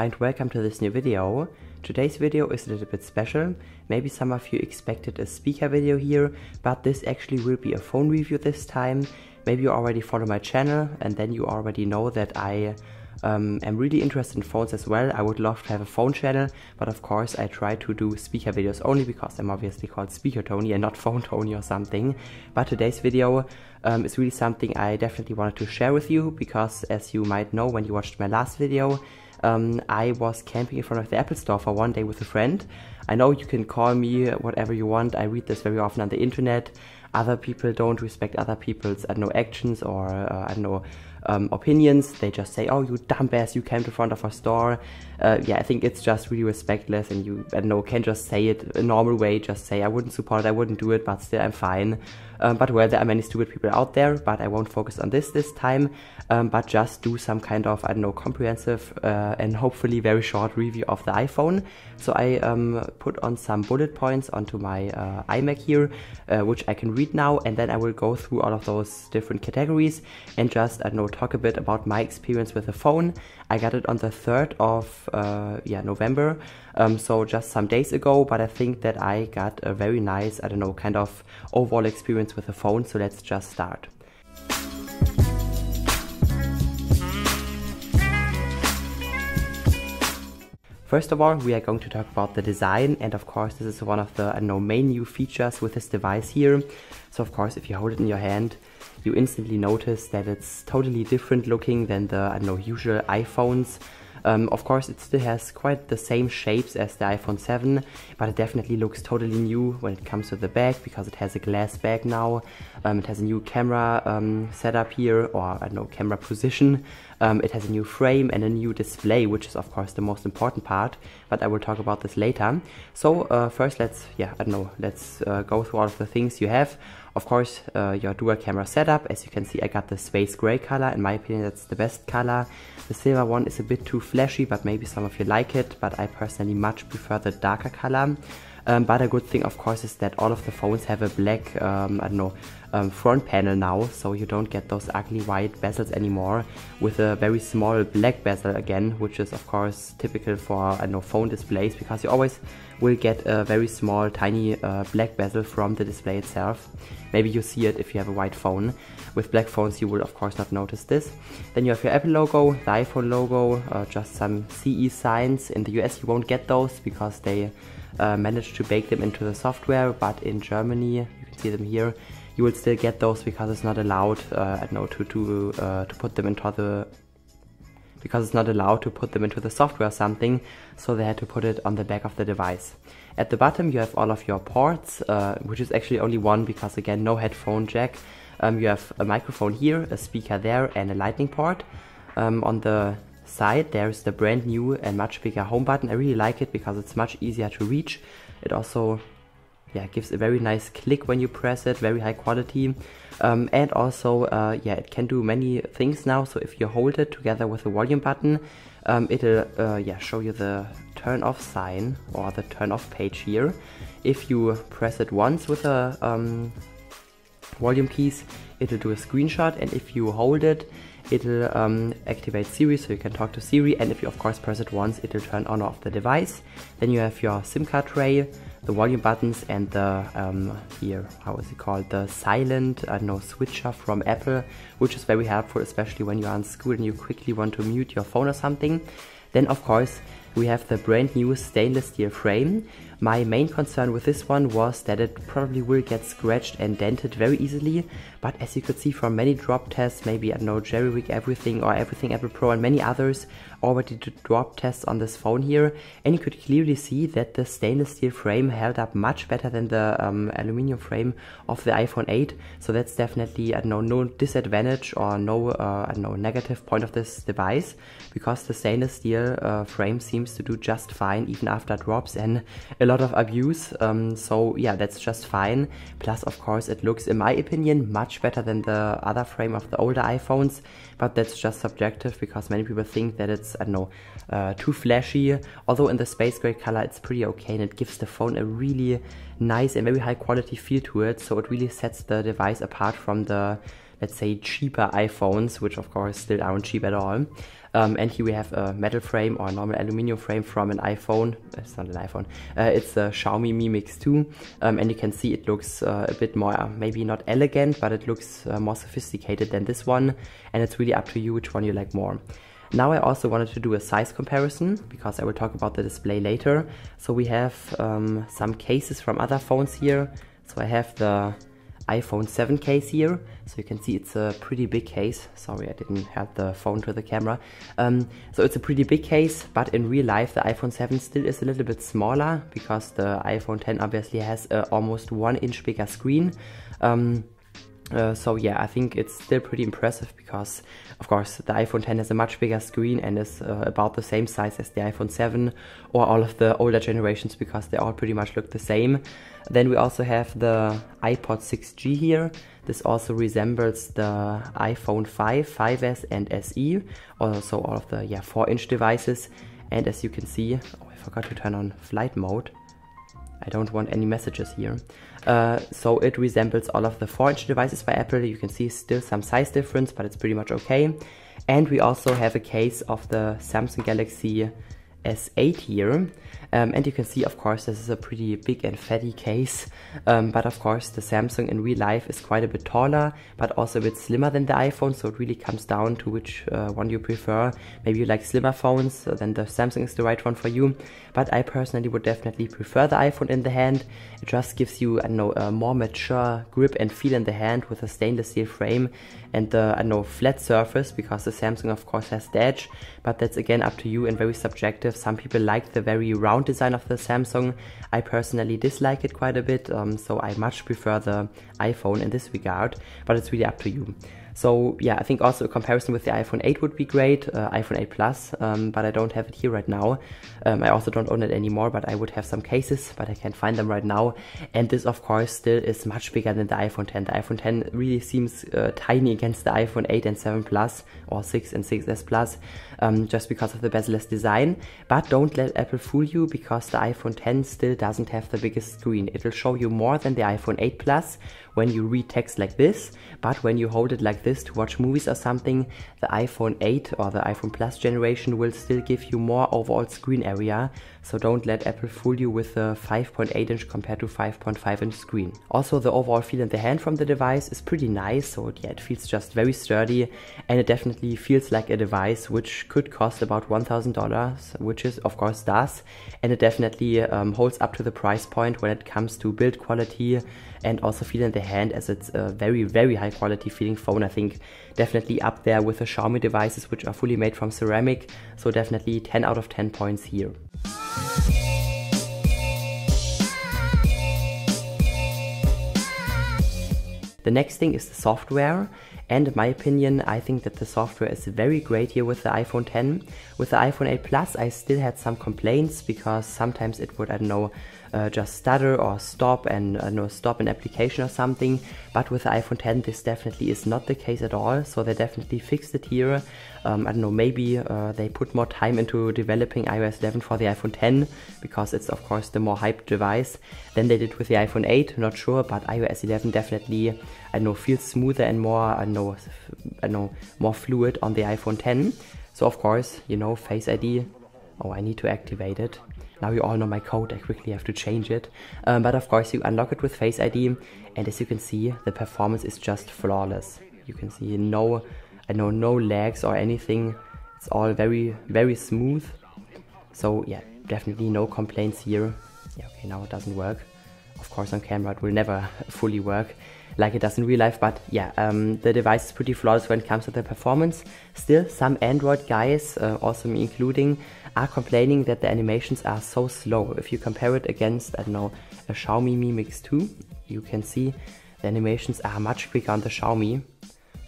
Hi and welcome to this new video. Today's video is a little bit special. Maybe some of you expected a speaker video here, but this actually will be a phone review this time. Maybe you already follow my channel and then you already know that I um, am really interested in phones as well. I would love to have a phone channel, but of course I try to do speaker videos only because I'm obviously called Speaker Toni and not Phone Toni or something. But today's video um, is really something I definitely wanted to share with you because as you might know when you watched my last video, um, I was camping in front of the Apple Store for one day with a friend. I know you can call me whatever you want. I read this very often on the internet. Other people don't respect other people's, I don't know, actions or, uh, I don't know, um, opinions. They just say, oh, you dumbass, you came to front of our store. Uh, yeah, I think it's just really respectless and you, I don't know, can just say it a normal way. Just say, I wouldn't support it, I wouldn't do it, but still I'm fine. Um, but well, there are many stupid people out there, but I won't focus on this this time, um, but just do some kind of, I don't know, comprehensive uh, and hopefully very short review of the iPhone. So I um, put on some bullet points onto my uh, iMac here, uh, which I can read now, and then I will go through all of those different categories and just, I don't know, talk a bit about my experience with the phone. I got it on the 3rd of uh, yeah November, um, so just some days ago, but I think that I got a very nice, I don't know, kind of overall experience with the phone, so let's just start. First of all, we are going to talk about the design and of course this is one of the uh, I know, main new features with this device here. So of course if you hold it in your hand, you instantly notice that it's totally different looking than the uh, I know, usual iPhones. Um, of course, it still has quite the same shapes as the iPhone 7, but it definitely looks totally new when it comes to the back because it has a glass back now. Um, it has a new camera um, setup here, or I don't know, camera position. Um, it has a new frame and a new display, which is of course the most important part, but I will talk about this later. So uh, first let's, yeah, I don't know, let's uh, go through all of the things you have. Of course, uh, your dual camera setup, as you can see I got the space gray color, in my opinion that's the best color. The silver one is a bit too flashy, but maybe some of you like it, but I personally much prefer the darker color. Um, but a good thing, of course, is that all of the phones have a black, um, I don't know, um, front panel now, so you don't get those ugly white bezels anymore, with a very small black bezel again, which is, of course, typical for, I know, phone displays, because you always will get a very small, tiny uh, black bezel from the display itself. Maybe you see it if you have a white phone. With black phones, you will, of course, not notice this. Then you have your Apple logo, the iPhone logo, uh, just some CE signs. In the US, you won't get those because they uh, managed to bake them into the software, but in Germany, you can see them here, you will still get those because it's not allowed, uh, don't know, to, to, uh, to put them into the because it's not allowed to put them into the software or something, so they had to put it on the back of the device. At the bottom you have all of your ports, uh, which is actually only one because again no headphone jack. Um, you have a microphone here, a speaker there and a lightning port. Um, on the side there's the brand new and much bigger home button. I really like it because it's much easier to reach. It also yeah, gives a very nice click when you press it, very high quality. Um, and also, uh, yeah, it can do many things now. So if you hold it together with the volume button, um, it'll uh, yeah show you the turn off sign or the turn off page here. If you press it once with a um, volume keys, it'll do a screenshot, and if you hold it, it'll um, activate Siri so you can talk to Siri and if you of course press it once it'll turn on or off the device. Then you have your SIM card tray, the volume buttons and the um, here how is it called the silent I don't know switcher from Apple which is very helpful especially when you're on school and you quickly want to mute your phone or something. Then of course we have the brand new stainless steel frame. My main concern with this one was that it probably will get scratched and dented very easily, but as you could see from many drop tests, maybe I don't know Jerry Rig Everything or Everything Apple Pro and many others already did drop tests on this phone here, and you could clearly see that the stainless steel frame held up much better than the um, aluminum frame of the iPhone 8, so that's definitely, I don't know, no disadvantage or no, uh, I don't know, negative point of this device, because the stainless steel uh, frame seems to do just fine even after drops and a lot of abuse. Um, so yeah, that's just fine. Plus, of course, it looks, in my opinion, much better than the other frame of the older iPhones. But that's just subjective because many people think that it's, I don't know, uh, too flashy. Although in the space gray color, it's pretty okay and it gives the phone a really nice and very high quality feel to it. So it really sets the device apart from the let's say, cheaper iPhones, which of course still aren't cheap at all. Um, and here we have a metal frame or a normal aluminum frame from an iPhone. It's not an iPhone. Uh, it's a Xiaomi Mi Mix 2. Um, and you can see it looks uh, a bit more, maybe not elegant, but it looks uh, more sophisticated than this one. And it's really up to you which one you like more. Now I also wanted to do a size comparison because I will talk about the display later. So we have um, some cases from other phones here. So I have the iPhone 7 case here. So you can see it's a pretty big case. Sorry, I didn't have the phone to the camera. Um, so it's a pretty big case, but in real life the iPhone 7 still is a little bit smaller because the iPhone 10 obviously has almost one inch bigger screen. Um, uh, so yeah, I think it's still pretty impressive because, of course, the iPhone 10 has a much bigger screen and is uh, about the same size as the iPhone 7 or all of the older generations because they all pretty much look the same. Then we also have the iPod 6G here. This also resembles the iPhone 5, 5S and SE, also all of the yeah 4-inch devices. And as you can see, oh, I forgot to turn on flight mode. I don't want any messages here. Uh, so it resembles all of the 4-inch devices by Apple. You can see still some size difference, but it's pretty much okay. And we also have a case of the Samsung Galaxy S8 here. Um, and you can see, of course, this is a pretty big and fatty case. Um, but of course, the Samsung in real life is quite a bit taller, but also a bit slimmer than the iPhone. So it really comes down to which uh, one you prefer. Maybe you like slimmer phones, uh, then the Samsung is the right one for you. But I personally would definitely prefer the iPhone in the hand. It just gives you, I know, a more mature grip and feel in the hand with a stainless steel frame and the, I know, flat surface because the Samsung, of course, has the edge. But that's again up to you and very subjective. Some people like the very round design of the Samsung. I personally dislike it quite a bit, um, so I much prefer the iPhone in this regard, but it's really up to you. So yeah, I think also a comparison with the iPhone 8 would be great, uh, iPhone 8 Plus, um, but I don't have it here right now. Um, I also don't own it anymore, but I would have some cases, but I can't find them right now. And this of course still is much bigger than the iPhone 10. The iPhone 10 really seems uh, tiny against the iPhone 8 and 7 Plus or 6 and 6s Plus, um, just because of the bezel-less design. But don't let Apple fool you because the iPhone 10 still doesn't have the biggest screen. It will show you more than the iPhone 8 Plus when you read text like this, but when you hold it like this to watch movies or something, the iPhone 8 or the iPhone Plus generation will still give you more overall screen area, so don't let Apple fool you with the 5.8 inch compared to 5.5 inch screen. Also the overall feel in the hand from the device is pretty nice, so yeah, it feels just very sturdy and it definitely feels like a device which could cost about $1,000, which is of course does, and it definitely um, holds up to the price point when it comes to build quality and also feel in the hand as it's a very, very high quality feeling phone. I think definitely up there with the Xiaomi devices, which are fully made from ceramic. So definitely 10 out of 10 points here. The next thing is the software. And in my opinion, I think that the software is very great here with the iPhone 10. With the iPhone 8 Plus, I still had some complaints because sometimes it would, I don't know, uh, just stutter or stop and uh, no stop an application or something. But with the iPhone 10, this definitely is not the case at all. So they definitely fixed it here. Um, I don't know, maybe uh, they put more time into developing iOS 11 for the iPhone 10 because it's of course the more hyped device than they did with the iPhone 8. Not sure, but iOS 11 definitely I know feels smoother and more I know I know more fluid on the iPhone 10. So of course, you know, Face ID. Oh, I need to activate it. Now you all know my code, I quickly have to change it. Um, but of course you unlock it with Face ID and as you can see the performance is just flawless. You can see no, I know no lags or anything. It's all very, very smooth. So yeah, definitely no complaints here. Yeah, okay, now it doesn't work. Of course on camera it will never fully work like it does in real life, but yeah, um, the device is pretty flawless when it comes to the performance. Still, some Android guys, uh, also me including, are complaining that the animations are so slow. If you compare it against, I don't know, a Xiaomi Mi Mix 2, you can see the animations are much quicker on the Xiaomi.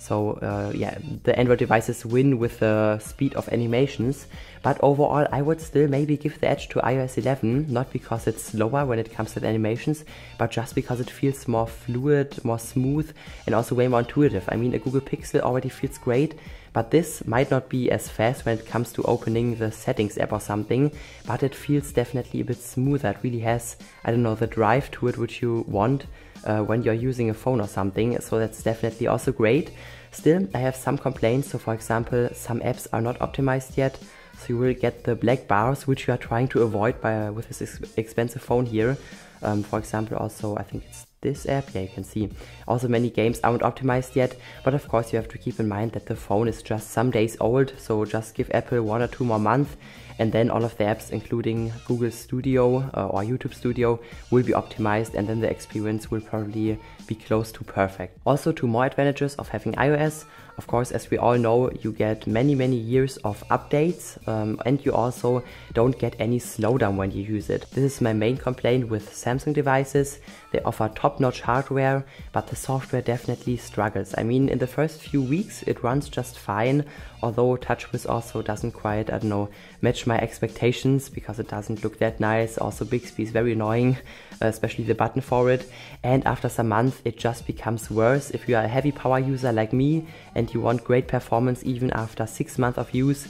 So uh, yeah, the Android devices win with the speed of animations, but overall I would still maybe give the edge to iOS 11, not because it's slower when it comes to animations, but just because it feels more fluid, more smooth, and also way more intuitive. I mean, a Google Pixel already feels great, but this might not be as fast when it comes to opening the settings app or something, but it feels definitely a bit smoother. It really has, I don't know, the drive to it which you want uh, when you're using a phone or something, so that's definitely also great. Still, I have some complaints, so for example, some apps are not optimized yet, so you will get the black bars which you are trying to avoid by with this ex expensive phone here. Um, for example, also I think it's this app, yeah, you can see. Also many games aren't optimized yet, but of course you have to keep in mind that the phone is just some days old, so just give Apple one or two more months and then all of the apps including Google Studio uh, or YouTube Studio will be optimized and then the experience will probably be close to perfect. Also two more advantages of having iOS of course, as we all know, you get many, many years of updates um, and you also don't get any slowdown when you use it. This is my main complaint with Samsung devices. They offer top-notch hardware, but the software definitely struggles. I mean, in the first few weeks, it runs just fine, although TouchWiz also doesn't quite, I don't know, match my expectations because it doesn't look that nice. Also, Bixby is very annoying, uh, especially the button for it. And after some months, it just becomes worse. If you are a heavy power user like me and you want great performance even after 6 months of use,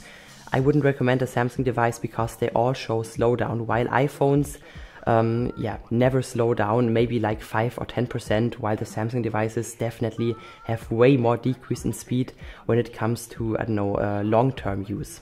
I wouldn't recommend a Samsung device because they all show slowdown, while iPhones um, yeah, never slow down, maybe like 5 or 10%, while the Samsung devices definitely have way more decrease in speed when it comes to, I don't know, uh, long-term use.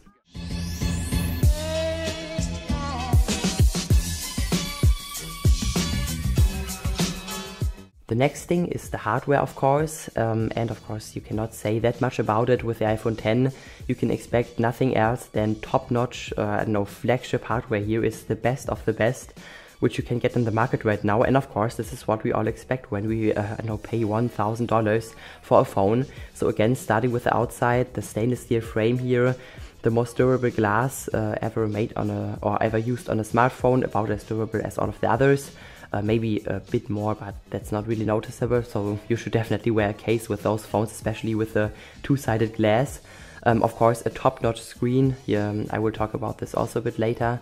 The next thing is the hardware, of course, um, and of course you cannot say that much about it with the iPhone 10. You can expect nothing else than top-notch, uh, no flagship hardware here is the best of the best which you can get in the market right now. And of course, this is what we all expect when we uh, know pay $1,000 for a phone. So again, starting with the outside, the stainless steel frame here, the most durable glass uh, ever made on a or ever used on a smartphone, about as durable as all of the others uh, maybe a bit more, but that's not really noticeable. So you should definitely wear a case with those phones, especially with the two-sided glass. Um, of course, a top-notch screen. Yeah, um, I will talk about this also a bit later.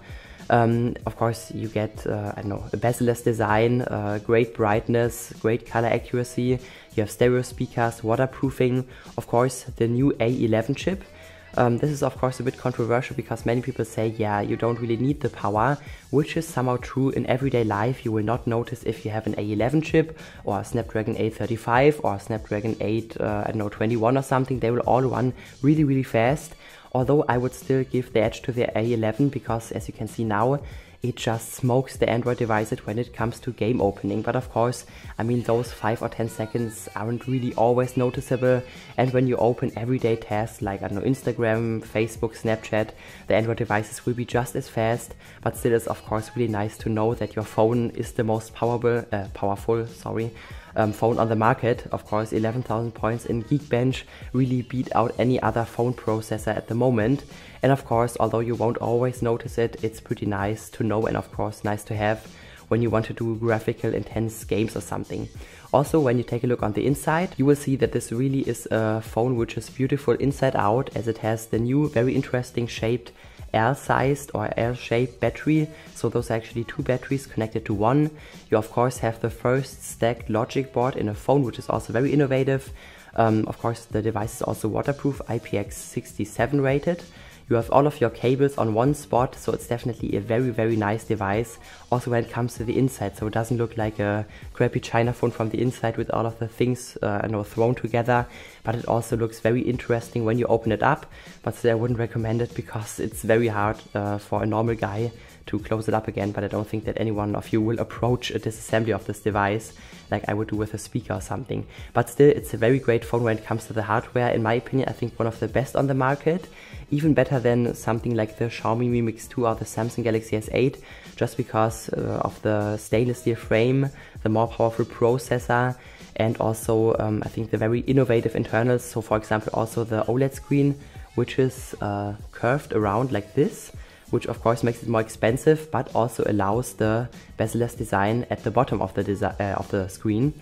Um, of course, you get, uh, I don't know, a bezel-less design, uh, great brightness, great color accuracy. You have stereo speakers, waterproofing. Of course, the new A11 chip. Um, this is of course a bit controversial because many people say, yeah, you don't really need the power, which is somehow true in everyday life. You will not notice if you have an A11 chip or a Snapdragon 835 or a Snapdragon 8, uh, I don't know, 21 or something. They will all run really, really fast. Although I would still give the edge to the A11 because as you can see now, it just smokes the Android devices when it comes to game opening. But of course, I mean, those 5 or 10 seconds aren't really always noticeable. And when you open everyday tasks like, I don't know, Instagram, Facebook, Snapchat, the Android devices will be just as fast. But still, it's of course really nice to know that your phone is the most powerful, uh, powerful, sorry, um, phone on the market. Of course, 11,000 points in Geekbench really beat out any other phone processor at the moment. And of course, although you won't always notice it, it's pretty nice to know and of course nice to have when you want to do graphical intense games or something. Also, when you take a look on the inside, you will see that this really is a phone which is beautiful inside out as it has the new very interesting shaped L-sized or L-shaped battery. So those are actually two batteries connected to one. You of course have the first stacked logic board in a phone, which is also very innovative. Um, of course, the device is also waterproof, IPX67 rated. You have all of your cables on one spot, so it's definitely a very, very nice device. Also when it comes to the inside, so it doesn't look like a crappy China phone from the inside with all of the things uh, know, thrown together, but it also looks very interesting when you open it up. But I wouldn't recommend it because it's very hard uh, for a normal guy to close it up again, but I don't think that any one of you will approach a disassembly of this device like I would do with a speaker or something. But still, it's a very great phone when it comes to the hardware. In my opinion, I think one of the best on the market even better than something like the Xiaomi Mi Mix 2 or the Samsung Galaxy S8 just because uh, of the stainless steel frame, the more powerful processor and also um, I think the very innovative internals. So for example also the OLED screen which is uh, curved around like this which of course makes it more expensive but also allows the bezel-less design at the bottom of the, uh, of the screen.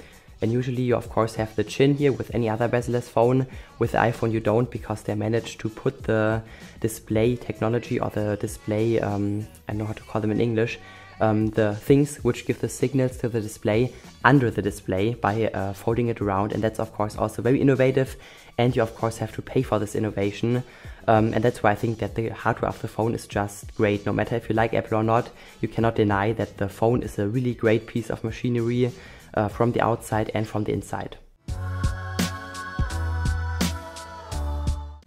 And usually you of course have the chin here with any other bezel-less phone. With the iPhone you don't because they managed to put the display technology or the display, um, I don't know how to call them in English, um, the things which give the signals to the display under the display by uh, folding it around. And that's of course also very innovative. And you of course have to pay for this innovation um, and that's why I think that the hardware of the phone is just great. No matter if you like Apple or not, you cannot deny that the phone is a really great piece of machinery uh, from the outside and from the inside.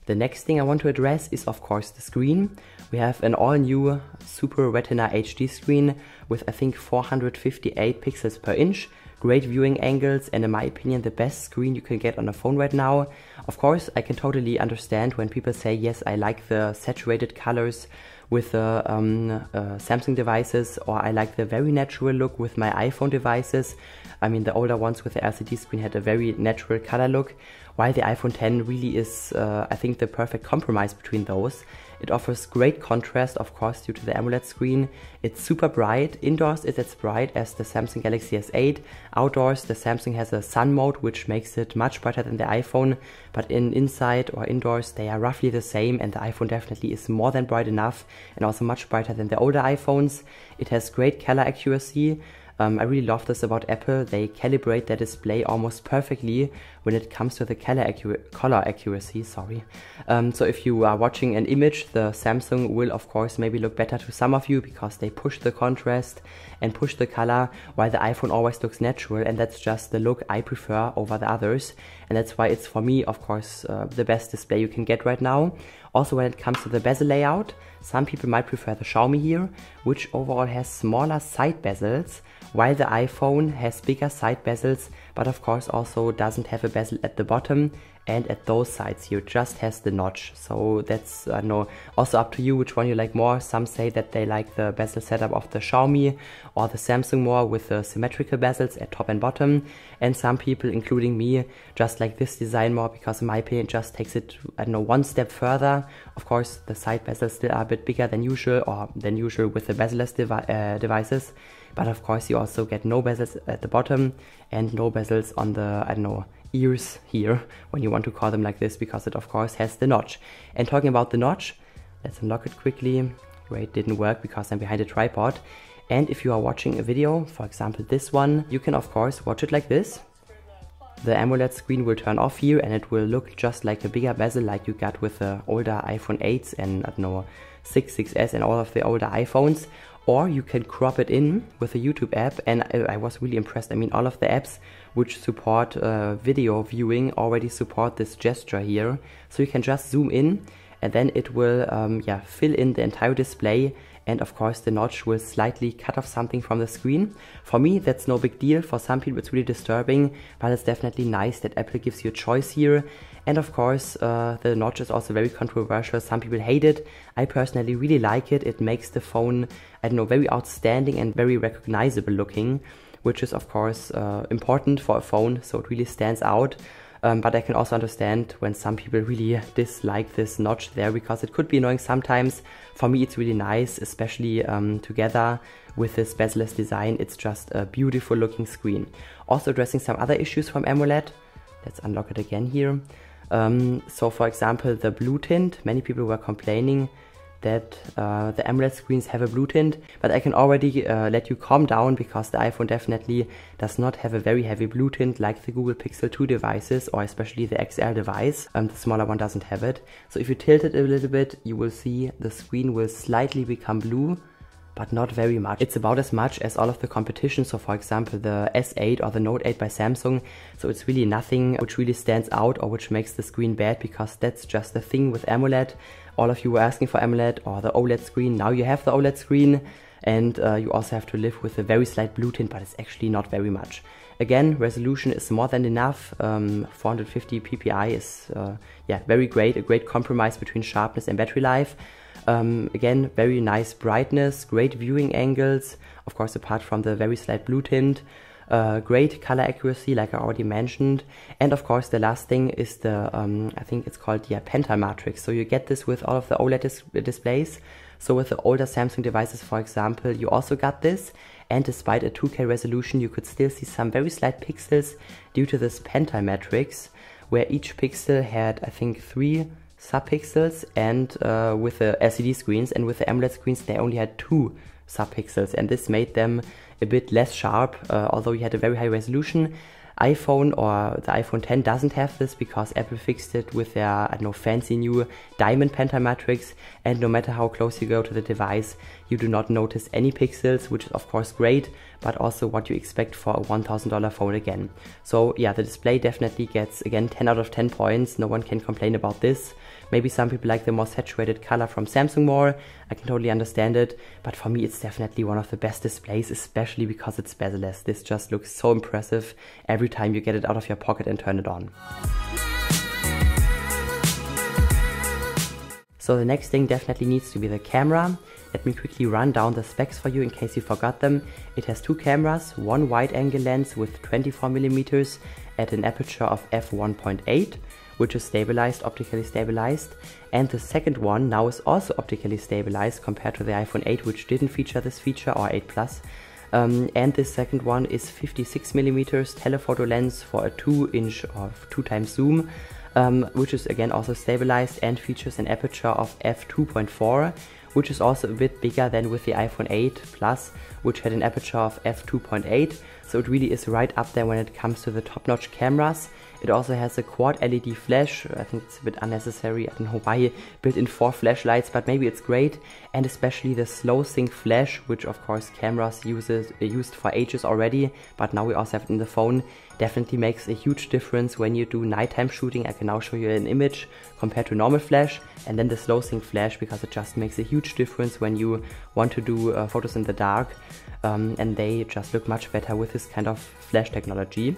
The next thing I want to address is of course the screen. We have an all new Super Retina HD screen with I think 458 pixels per inch, great viewing angles and in my opinion the best screen you can get on a phone right now. Of course I can totally understand when people say yes I like the saturated colors with the um, uh, Samsung devices or I like the very natural look with my iPhone devices. I mean the older ones with the LCD screen had a very natural color look while the iPhone 10 really is uh, I think the perfect compromise between those. It offers great contrast, of course, due to the AMOLED screen. It's super bright. Indoors, it's as bright as the Samsung Galaxy S8. Outdoors, the Samsung has a sun mode, which makes it much brighter than the iPhone. But in inside or indoors, they are roughly the same, and the iPhone definitely is more than bright enough and also much brighter than the older iPhones. It has great color accuracy. Um, I really love this about Apple. They calibrate their display almost perfectly when it comes to the color, color accuracy. Sorry. Um, so if you are watching an image, the Samsung will of course maybe look better to some of you because they push the contrast and push the color, while the iPhone always looks natural, and that's just the look I prefer over the others. And that's why it's for me, of course, uh, the best display you can get right now. Also, when it comes to the bezel layout, some people might prefer the Xiaomi here, which overall has smaller side bezels while the iPhone has bigger side bezels, but of course also doesn't have a bezel at the bottom and at those sides here just has the notch. So that's I know also up to you which one you like more. Some say that they like the bezel setup of the Xiaomi or the Samsung more with the symmetrical bezels at top and bottom. And some people, including me, just like this design more because in my opinion it just takes it, I don't know, one step further. Of course the side bezels still are a bit bigger than usual or than usual with the bezelless devi uh, devices. But of course you also get no bezels at the bottom and no bezels on the, I don't know, ears here when you want to call them like this because it of course has the notch. And talking about the notch, let's unlock it quickly. Great, didn't work because I'm behind a tripod. And if you are watching a video, for example this one, you can of course watch it like this. The AMOLED screen will turn off here and it will look just like a bigger bezel like you got with the older iPhone 8s and I don't know 6, 6S and all of the older iPhones or you can crop it in with a YouTube app and I, I was really impressed. I mean all of the apps which support uh, video viewing already support this gesture here. So you can just zoom in and then it will um, yeah, fill in the entire display and of course the notch will slightly cut off something from the screen. For me that's no big deal, for some people it's really disturbing, but it's definitely nice that Apple gives you a choice here. And of course uh, the notch is also very controversial, some people hate it, I personally really like it, it makes the phone, I don't know, very outstanding and very recognizable looking, which is of course uh, important for a phone, so it really stands out. Um, but I can also understand when some people really dislike this notch there because it could be annoying sometimes. For me it's really nice, especially um, together with this bezel-less design. It's just a beautiful looking screen. Also addressing some other issues from AMOLED. Let's unlock it again here. Um, so for example, the blue tint, many people were complaining that uh, the AMOLED screens have a blue tint, but I can already uh, let you calm down because the iPhone definitely does not have a very heavy blue tint like the Google Pixel 2 devices or especially the XL device. Um, the smaller one doesn't have it. So if you tilt it a little bit, you will see the screen will slightly become blue but not very much. It's about as much as all of the competition. So for example, the S8 or the Note 8 by Samsung. So it's really nothing which really stands out or which makes the screen bad because that's just the thing with AMOLED. All of you were asking for AMOLED or the OLED screen. Now you have the OLED screen and uh, you also have to live with a very slight blue tint, but it's actually not very much. Again, resolution is more than enough. Um, 450 ppi is uh, yeah very great, a great compromise between sharpness and battery life. Um, again, very nice brightness, great viewing angles, of course apart from the very slight blue tint, uh, great color accuracy like I already mentioned, and of course the last thing is the, um, I think it's called the PenTile matrix, so you get this with all of the OLED dis displays, so with the older Samsung devices for example, you also got this, and despite a 2K resolution you could still see some very slight pixels due to this PenTile matrix, where each pixel had I think three subpixels. And uh, with the LCD screens and with the AMOLED screens they only had two subpixels. And this made them a bit less sharp, uh, although you had a very high resolution iPhone or the iPhone 10 doesn't have this because Apple fixed it with their, I don't know, fancy new diamond pentamatrix. And no matter how close you go to the device, you do not notice any pixels, which is of course great, but also what you expect for a $1000 phone again. So yeah, the display definitely gets again 10 out of 10 points. No one can complain about this. Maybe some people like the more saturated color from Samsung more. I can totally understand it. But for me, it's definitely one of the best displays, especially because it's bezel-less. This just looks so impressive every time you get it out of your pocket and turn it on. So the next thing definitely needs to be the camera. Let me quickly run down the specs for you in case you forgot them. It has two cameras, one wide angle lens with 24mm at an aperture of f1.8 which is stabilized, optically stabilized. And the second one now is also optically stabilized compared to the iPhone 8, which didn't feature this feature, or 8 Plus. Um, and the second one is 56 millimeters telephoto lens for a 2 inch or 2 times zoom, um, which is again also stabilized and features an aperture of f2.4, which is also a bit bigger than with the iPhone 8 Plus, which had an aperture of f2.8. So it really is right up there when it comes to the top-notch cameras. It also has a quad LED flash. I think it's a bit unnecessary. I don't know why built in four flashlights, but maybe it's great. And especially the slow sync flash, which of course cameras uses used for ages already, but now we also have it in the phone. Definitely makes a huge difference when you do nighttime shooting. I can now show you an image compared to normal flash, and then the slow sync flash because it just makes a huge difference when you want to do uh, photos in the dark. Um, and they just look much better with this kind of flash technology.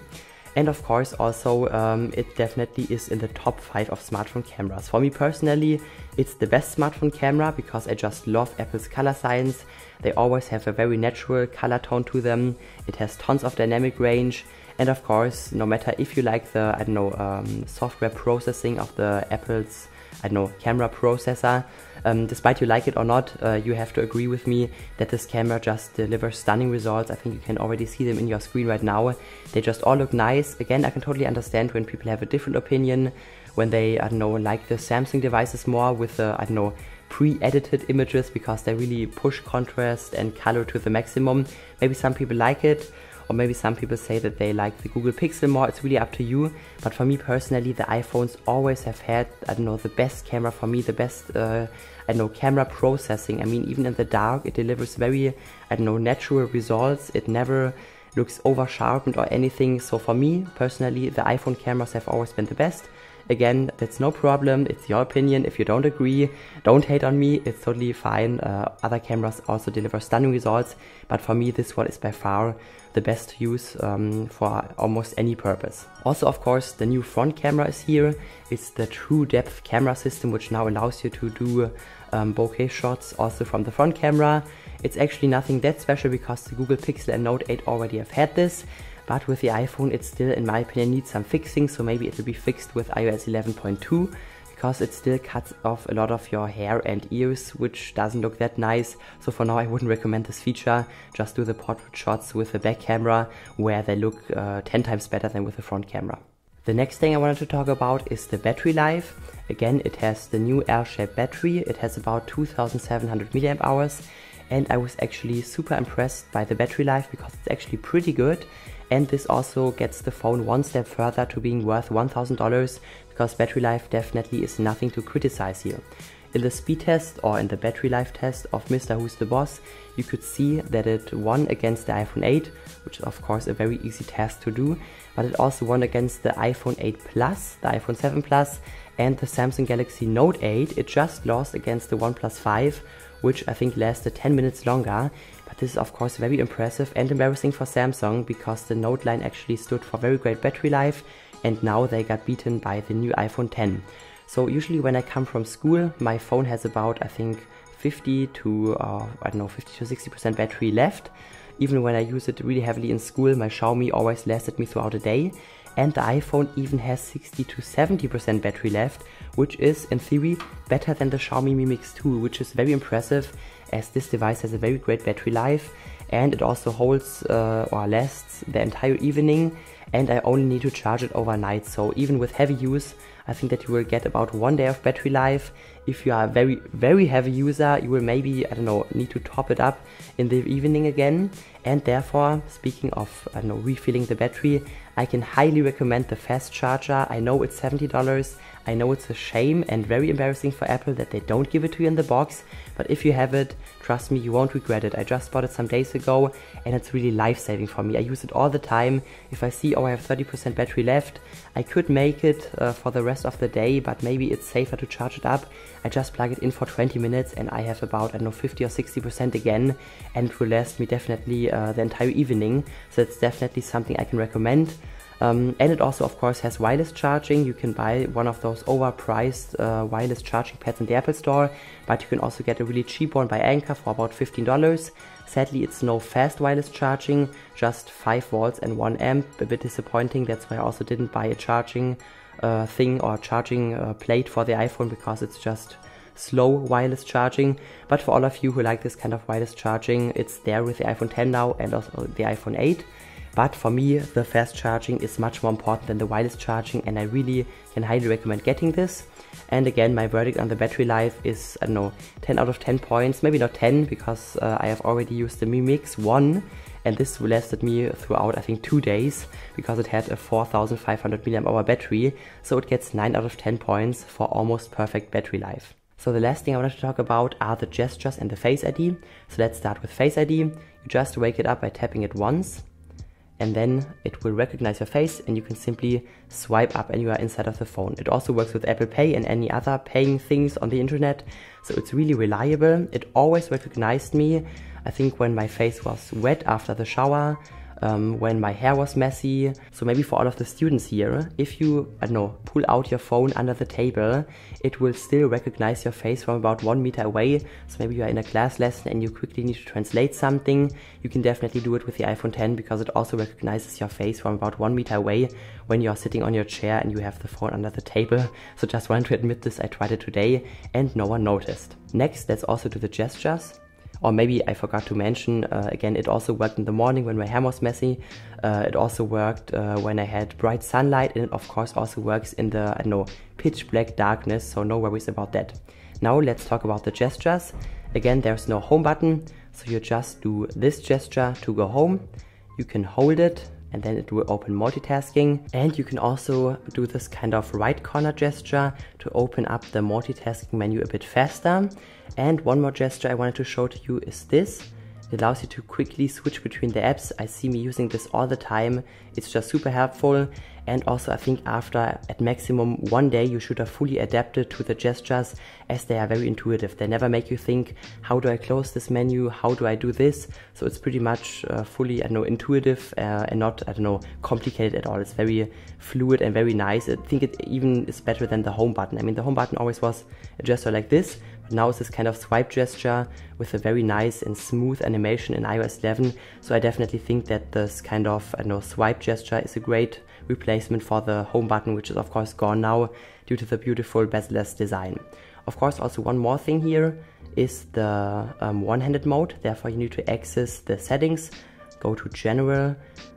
And of course also um, it definitely is in the top 5 of smartphone cameras. For me personally it's the best smartphone camera because I just love Apple's color science. They always have a very natural color tone to them. It has tons of dynamic range and of course no matter if you like the I don't know um, software processing of the Apple's I don't know camera processor um, despite you like it or not, uh, you have to agree with me that this camera just delivers stunning results. I think you can already see them in your screen right now. They just all look nice. Again, I can totally understand when people have a different opinion, when they, I don't know, like the Samsung devices more with the, I don't know, pre-edited images because they really push contrast and color to the maximum. Maybe some people like it or maybe some people say that they like the Google Pixel more, it's really up to you. But for me personally, the iPhones always have had, I don't know, the best camera for me, the best, uh, I don't know, camera processing. I mean, even in the dark, it delivers very, I don't know, natural results. It never looks over sharpened or anything. So for me personally, the iPhone cameras have always been the best. Again, that's no problem. It's your opinion. If you don't agree, don't hate on me. It's totally fine. Uh, other cameras also deliver stunning results, but for me, this one is by far the best to use um, for almost any purpose. Also, of course, the new front camera is here. It's the true depth camera system, which now allows you to do um, bokeh shots also from the front camera. It's actually nothing that special because the Google Pixel and Note 8 already have had this. But with the iPhone, it still, in my opinion, needs some fixing. So maybe it will be fixed with iOS 11.2 because it still cuts off a lot of your hair and ears, which doesn't look that nice. So for now, I wouldn't recommend this feature. Just do the portrait shots with the back camera where they look uh, 10 times better than with the front camera. The next thing I wanted to talk about is the battery life. Again, it has the new L-shaped battery. It has about 2700 milliamp hours and I was actually super impressed by the battery life because it's actually pretty good and this also gets the phone one step further to being worth $1000 because battery life definitely is nothing to criticize here. In the speed test or in the battery life test of Mrwhosetheboss, you could see that it won against the iPhone 8, which is of course a very easy task to do, but it also won against the iPhone 8 Plus, the iPhone 7 Plus, and the Samsung Galaxy Note 8. It just lost against the OnePlus 5, which I think lasted 10 minutes longer, but this is of course very impressive and embarrassing for Samsung because the Note line actually stood for very great battery life and now they got beaten by the new iPhone 10. So usually when I come from school, my phone has about I think 50 to uh, I don't know 50 to 60% battery left. Even when I use it really heavily in school, my Xiaomi always lasted me throughout the day. And the iPhone even has 60 to 70% battery left, which is in theory better than the Xiaomi Mi Mix 2, which is very impressive as this device has a very great battery life and it also holds uh, or lasts the entire evening and I only need to charge it overnight so even with heavy use I think that you will get about one day of battery life. If you are a very, very heavy user, you will maybe, I don't know, need to top it up in the evening again. And therefore, speaking of, I don't know, refilling the battery, I can highly recommend the fast charger. I know it's $70. I know it's a shame and very embarrassing for Apple that they don't give it to you in the box, but if you have it, trust me, you won't regret it. I just bought it some days ago and it's really life-saving for me. I use it all the time. If I see, oh, I have 30% battery left, I could make it uh, for the rest of the day, but maybe it's safer to charge it up. I just plug it in for 20 minutes and I have about, I don't know, 50 or 60% again and it will last me definitely uh, the entire evening. So it's definitely something I can recommend. Um, and it also, of course, has wireless charging. You can buy one of those overpriced uh, wireless charging pads in the Apple Store, but you can also get a really cheap one by Anker for about $15. Sadly, it's no fast wireless charging, just 5 volts and 1 amp. A bit disappointing. That's why I also didn't buy a charging uh, thing or charging uh, plate for the iPhone because it's just slow wireless charging. But for all of you who like this kind of wireless charging, it's there with the iPhone 10 now and also the iPhone 8. But for me, the fast charging is much more important than the wireless charging and I really can highly recommend getting this. And again, my verdict on the battery life is, I don't know, 10 out of 10 points. Maybe not 10 because uh, I have already used the Mi Mix 1 and this lasted me throughout I think two days because it had a 4500 mAh battery so it gets 9 out of 10 points for almost perfect battery life. So the last thing I wanted to talk about are the gestures and the Face ID. So let's start with Face ID. You just wake it up by tapping it once and then it will recognize your face and you can simply swipe up and you are inside of the phone. It also works with Apple Pay and any other paying things on the internet, so it's really reliable. It always recognized me. I think when my face was wet after the shower, um, when my hair was messy. So maybe for all of the students here, if you, I don't know, pull out your phone under the table, it will still recognize your face from about one meter away. So maybe you are in a class lesson and you quickly need to translate something. You can definitely do it with the iPhone 10 because it also recognizes your face from about one meter away when you are sitting on your chair and you have the phone under the table. So just wanted to admit this, I tried it today and no one noticed. Next, let's also do the gestures. Or maybe I forgot to mention, uh, again, it also worked in the morning when my hair was messy. Uh, it also worked uh, when I had bright sunlight and it of course also works in the, I know, pitch black darkness, so no worries about that. Now let's talk about the gestures. Again, there's no home button, so you just do this gesture to go home. You can hold it and then it will open multitasking. And you can also do this kind of right corner gesture to open up the multitasking menu a bit faster. And one more gesture I wanted to show to you is this. It allows you to quickly switch between the apps. I see me using this all the time. It's just super helpful. And also I think after at maximum one day you should have fully adapted to the gestures as they are very intuitive. They never make you think, how do I close this menu? How do I do this? So it's pretty much uh, fully, I know, intuitive uh, and not, I don't know, complicated at all. It's very fluid and very nice. I think it even is better than the home button. I mean, the home button always was a gesture like this, now it's this kind of swipe gesture with a very nice and smooth animation in iOS 11. So I definitely think that this kind of, I know, swipe gesture is a great replacement for the home button, which is of course gone now due to the beautiful bezel-less design. Of course, also one more thing here is the um, one-handed mode. Therefore, you need to access the settings, go to general,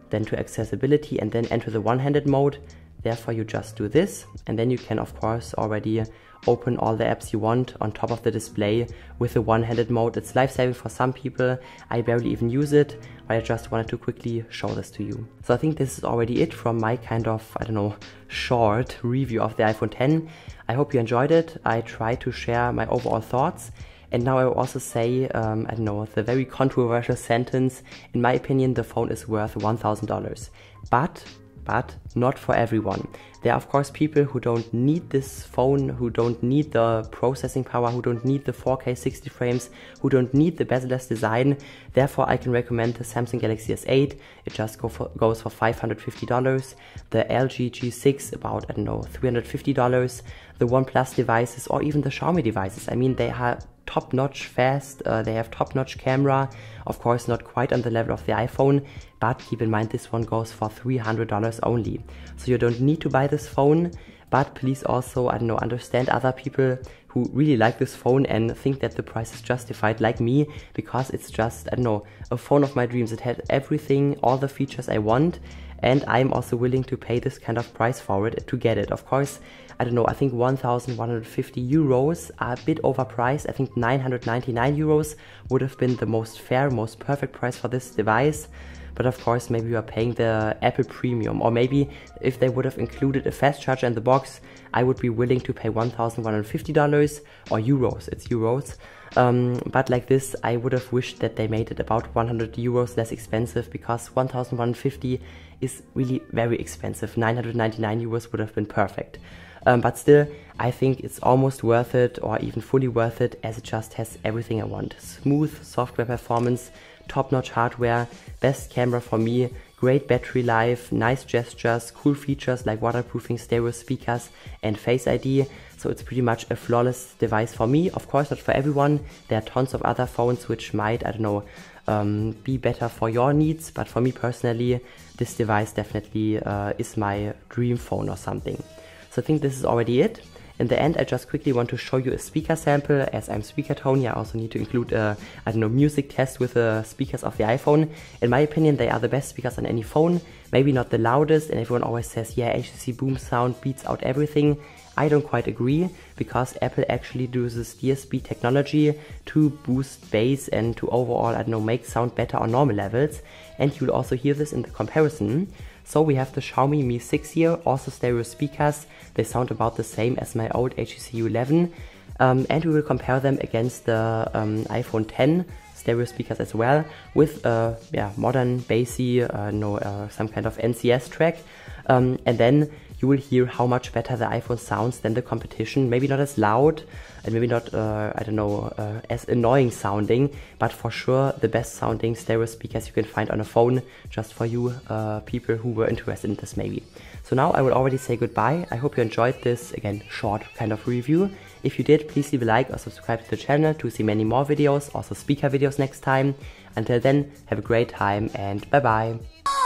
then to accessibility, and then enter the one-handed mode. Therefore, you just do this, and then you can, of course, already open all the apps you want on top of the display with the one-handed mode. It's life-saving for some people. I barely even use it, but I just wanted to quickly show this to you. So I think this is already it from my kind of, I don't know, short review of the iPhone 10. I hope you enjoyed it. I tried to share my overall thoughts. And now I will also say, um, I don't know, the very controversial sentence, in my opinion, the phone is worth $1,000. But but not for everyone. There are of course people who don't need this phone, who don't need the processing power, who don't need the 4K 60 frames, who don't need the bezel-less design. Therefore I can recommend the Samsung Galaxy S8. It just go for, goes for $550. The LG G6 about, I don't know, $350. The OnePlus devices or even the Xiaomi devices. I mean they are top-notch fast, uh, they have top-notch camera, of course not quite on the level of the iPhone, but keep in mind this one goes for $300 only. So you don't need to buy this phone, but please also, I don't know, understand other people who really like this phone and think that the price is justified like me because it's just, I don't know, a phone of my dreams. It had everything, all the features I want and I'm also willing to pay this kind of price for it to get it. Of course, I don't know, I think 1,150 euros are a bit overpriced. I think 999 euros would have been the most fair, most perfect price for this device. But of course, maybe you are paying the Apple Premium, or maybe if they would have included a fast charger in the box, I would be willing to pay $1,150 or euros, it's euros. Um, but like this, I would have wished that they made it about 100 euros less expensive because 1150 is really very expensive. 999 euros would have been perfect. Um, but still, I think it's almost worth it or even fully worth it as it just has everything I want. Smooth software performance, top-notch hardware, best camera for me, great battery life, nice gestures, cool features like waterproofing stereo speakers and Face ID. So it's pretty much a flawless device for me. Of course, not for everyone. There are tons of other phones which might, I don't know, um, be better for your needs. But for me personally, this device definitely uh, is my dream phone or something. So I think this is already it. In the end, I just quickly want to show you a speaker sample. As I'm speaker Toni, I also need to include a, I don't know, music test with the speakers of the iPhone. In my opinion, they are the best speakers on any phone. Maybe not the loudest, and everyone always says, yeah, HTC BoomSound beats out everything. I don't quite agree because Apple actually uses DSP technology to boost bass and to overall, I don't know, make sound better on normal levels. And you'll also hear this in the comparison. So we have the Xiaomi Mi 6 here, also stereo speakers. They sound about the same as my old HTC U11. Um, and we will compare them against the um, iPhone 10 stereo speakers as well with a yeah, modern bassy, uh, no, uh, some kind of NCS track. Um, and then you will hear how much better the iPhone sounds than the competition. Maybe not as loud and maybe not, uh, I don't know, uh, as annoying sounding, but for sure the best sounding stereo speakers you can find on a phone just for you uh, people who were interested in this maybe. So now I will already say goodbye. I hope you enjoyed this, again, short kind of review. If you did, please leave a like or subscribe to the channel to see many more videos, also speaker videos next time. Until then, have a great time and bye bye.